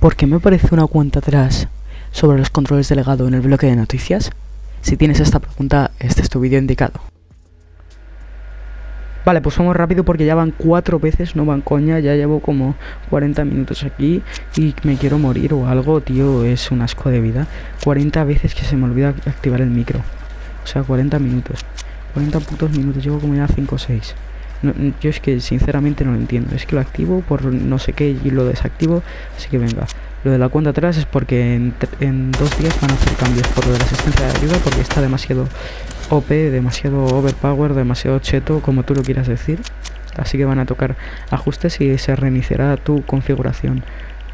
¿Por qué me aparece una cuenta atrás sobre los controles de legado en el bloque de noticias? Si tienes esta pregunta, este es tu vídeo indicado. Vale, pues vamos rápido porque ya van cuatro veces, no van coña, ya llevo como 40 minutos aquí y me quiero morir o algo, tío, es un asco de vida. 40 veces que se me olvida activar el micro. O sea, 40 minutos. 40 putos minutos, llevo como ya 5 o 6. Yo es que sinceramente no lo entiendo. Es que lo activo por no sé qué y lo desactivo. Así que venga. Lo de la cuenta atrás es porque en, dos días van a hacer cambios por lo de la asistencia de ayuda porque está demasiado OP, demasiado overpower, demasiado cheto, como tú lo quieras decir. Así que van a tocar ajustes y se reiniciará tu configuración,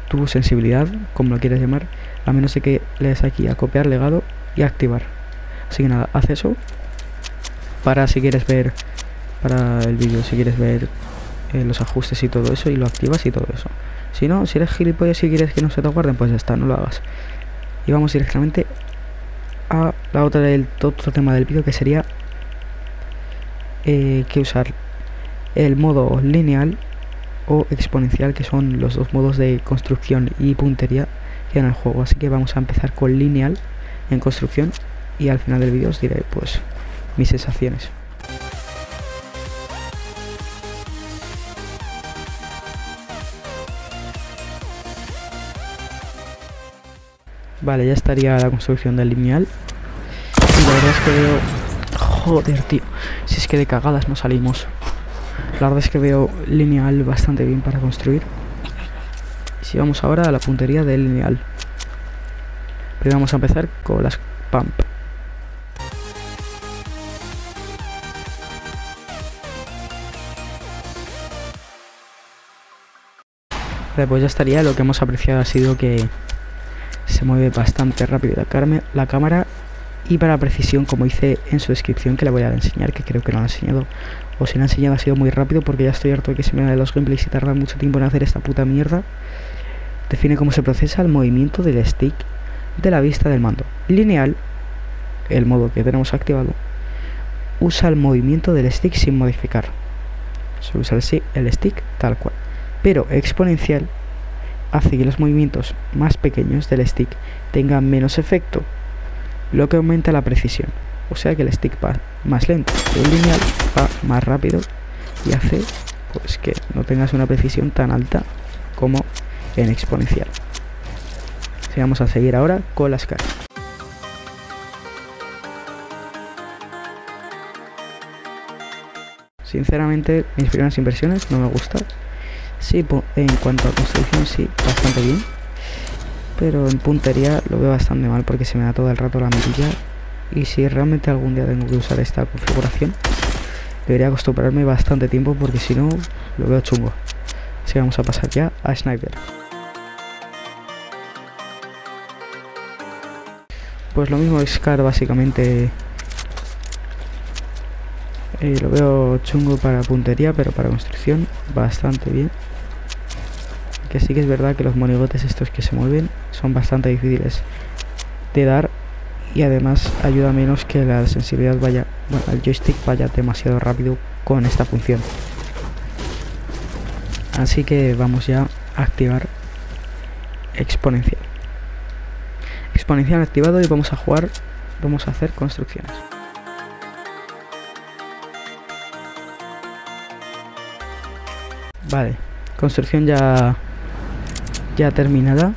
tu sensibilidad, como lo quieras llamar, a menos de que le des aquí a copiar legado y activar. Así que nada, haz eso para si quieres ver para el vídeo, si quieres ver eh, los ajustes y todo eso y lo activas y todo eso. Si no, si eres gilipollas y quieres que no se te guarden, pues ya está, no lo hagas. Y vamos directamente a la otra del otro tema del vídeo que sería eh, que usar el modo lineal o exponencial que son los dos modos de construcción y puntería que en el juego así que vamos a empezar con lineal en construcción y al final del vídeo os diré pues mis sensaciones Vale, ya estaría la construcción del lineal. Y la verdad es que veo... Joder, tío. Si es que de cagadas no salimos. La verdad es que veo lineal bastante bien para construir. Si vamos ahora a la puntería del lineal. Pero vamos a empezar con las pump. Vale, pues ya estaría. Lo que hemos apreciado ha sido que se mueve bastante rápido la, la cámara y para precisión como hice en su descripción que le voy a enseñar que creo que no lo ha enseñado o si lo ha enseñado ha sido muy rápido porque ya estoy harto de que se me de los gameplays y tarda mucho tiempo en hacer esta puta mierda. Define cómo se procesa el movimiento del stick de la vista del mando. Lineal el modo que tenemos activado usa el movimiento del stick sin modificar. Se usa el stick tal cual pero exponencial hace que los movimientos más pequeños del stick tengan menos efecto, lo que aumenta la precisión. O sea que el stick va más lento, el lineal va más rápido y hace pues que no tengas una precisión tan alta como en exponencial. vamos a seguir ahora con las caras. Sinceramente, mis primeras inversiones no me gustan Sí, en cuanto a construcción sí, bastante bien. Pero en puntería lo veo bastante mal porque se me da todo el rato la mirilla. Y si realmente algún día tengo que usar esta configuración, debería acostumbrarme bastante tiempo porque si no, lo veo chungo. Así que vamos a pasar ya a Sniper. Pues lo mismo Scar básicamente eh, lo veo chungo para puntería, pero para construcción bastante bien. Que sí que es verdad que los monigotes estos que se mueven son bastante difíciles de dar y además ayuda menos que la sensibilidad vaya, bueno, el joystick vaya demasiado rápido con esta función. Así que vamos ya a activar exponencial. Exponencial activado y vamos a jugar, vamos a hacer construcciones. Vale, construcción ya ya terminada.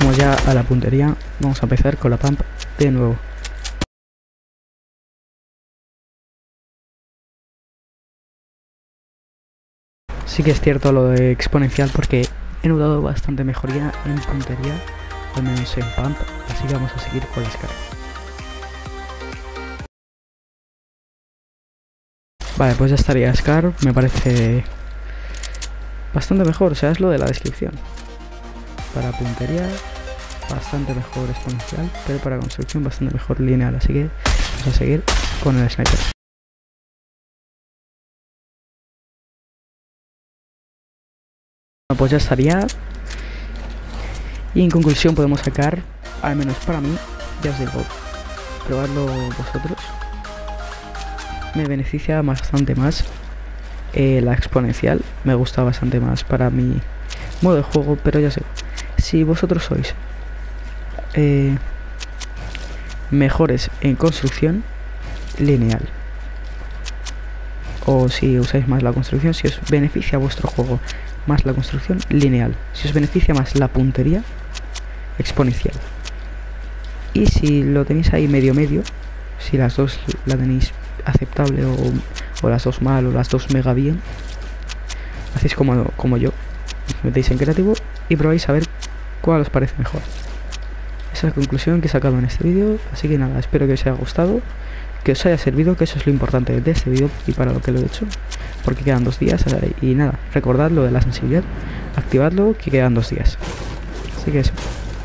Vamos ya a la puntería. Vamos a empezar con la pump de nuevo. Sí que es cierto lo de exponencial porque he notado bastante mejoría en puntería, al menos en pump, así que vamos a seguir con las caras. Vale, pues ya estaría Scar, me parece bastante mejor, o sea, es lo de la descripción. Para puntería, bastante mejor exponencial, pero para construcción bastante mejor lineal, así que vamos a seguir con el sniper. Bueno, pues ya estaría. Y en conclusión podemos sacar, al menos para mí, ya os digo, probarlo vosotros me beneficia bastante más eh, la exponencial. Me gusta bastante más para mi modo de juego, pero ya sé, si vosotros sois eh, mejores en construcción lineal, o si usáis más la construcción, si os beneficia vuestro juego más la construcción lineal, si os beneficia más la puntería exponencial. Y si lo tenéis ahí medio medio, si las dos la tenéis aceptable o, las dos mal o las dos mega bien, hacéis como, como yo, metéis en creativo y probáis a ver cuál os parece mejor. Esa es la conclusión que he sacado en este vídeo, así que nada, espero que os haya gustado, que os haya servido, que eso es lo importante de este vídeo y para lo que lo he hecho, porque quedan dos días y nada, recordad lo de la sensibilidad, activadlo que quedan dos días. Así que eso,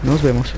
nos vemos.